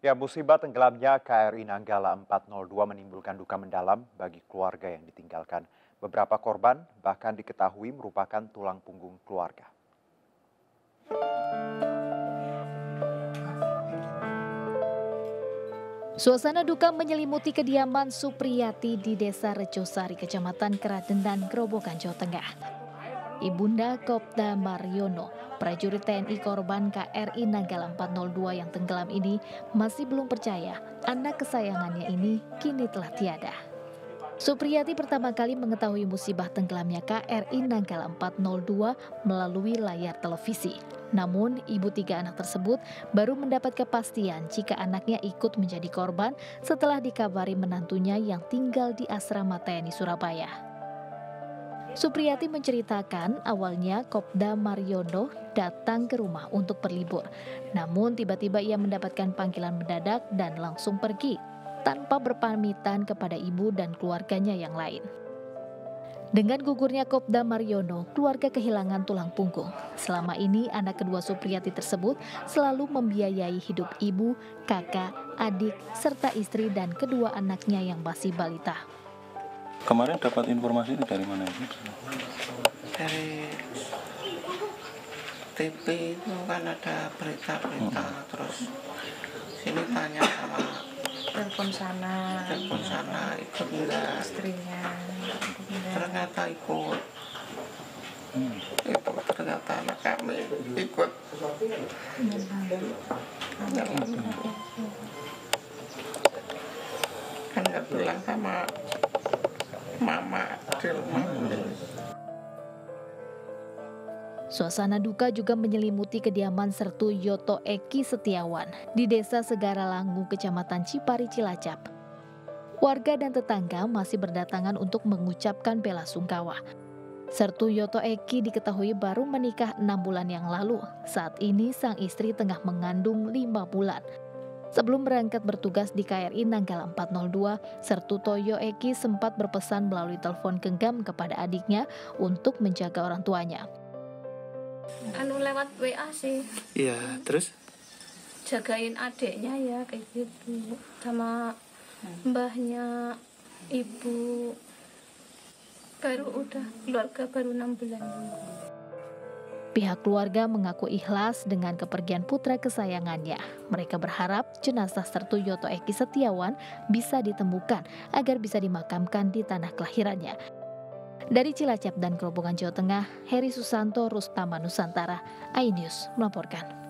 Ya, musibah tenggelamnya KRI Nanggala 402 menimbulkan duka mendalam bagi keluarga yang ditinggalkan. Beberapa korban bahkan diketahui merupakan tulang punggung keluarga. Suasana duka menyelimuti kediaman Supriyati di Desa Recosari, Kecamatan Keradenan, Grobogan, Jawa Tengah. Ibunda Kopda Mariono, prajurit TNI korban KRI Nanggala 402 yang tenggelam ini masih belum percaya anak kesayangannya ini kini telah tiada. Supriyati pertama kali mengetahui musibah tenggelamnya KRI Nanggala 402 melalui layar televisi. Namun, ibu tiga anak tersebut baru mendapat kepastian jika anaknya ikut menjadi korban setelah dikabari menantunya yang tinggal di asrama TNI Surabaya. Supriyati menceritakan awalnya Kopda Mariono datang ke rumah untuk berlibur. Namun tiba-tiba ia mendapatkan panggilan mendadak dan langsung pergi tanpa berpamitan kepada ibu dan keluarganya yang lain. Dengan gugurnya Kopda Mariono, keluarga kehilangan tulang punggung. Selama ini anak kedua Supriyati tersebut selalu membiayai hidup ibu, kakak, adik, serta istri dan kedua anaknya yang masih balita. Kemarin dapat informasi itu dari mana itu? Dari TV itu kan ada berita-berita hmm. terus sini tanya sama telepon sana. telepon sana ikut enggak? Istrinya. Ternyata ikut. Hmm. itu ternyata anak kami ikut. Kan nggak bilang sama mama Suasana duka juga menyelimuti kediaman Sertu Yoto Eki Setiawan di Desa Segara Langu, Kecamatan Cipari, Cilacap. Warga dan tetangga masih berdatangan untuk mengucapkan bela sungkawa. Sertu Yoto Eki diketahui baru menikah enam bulan yang lalu. Saat ini sang istri tengah mengandung lima bulan. Sebelum berangkat bertugas di KRI Nanggala 402, Sertu Toyo Eki sempat berpesan melalui telepon genggam kepada adiknya untuk menjaga orang tuanya. Anu lewat WA sih. Iya terus? Jagain adiknya ya kayak gitu. Sama mbahnya ibu. Baru udah keluarga baru enam bulan Pihak keluarga mengaku ikhlas dengan kepergian putra kesayangannya. Mereka berharap jenazah Sertu Yoto Eki Setiawan bisa ditemukan agar bisa dimakamkan di tanah kelahirannya. Dari Cilacap dan Kerobongan Jawa Tengah, Heri Susanto, Rustama Nusantara, iNews melaporkan.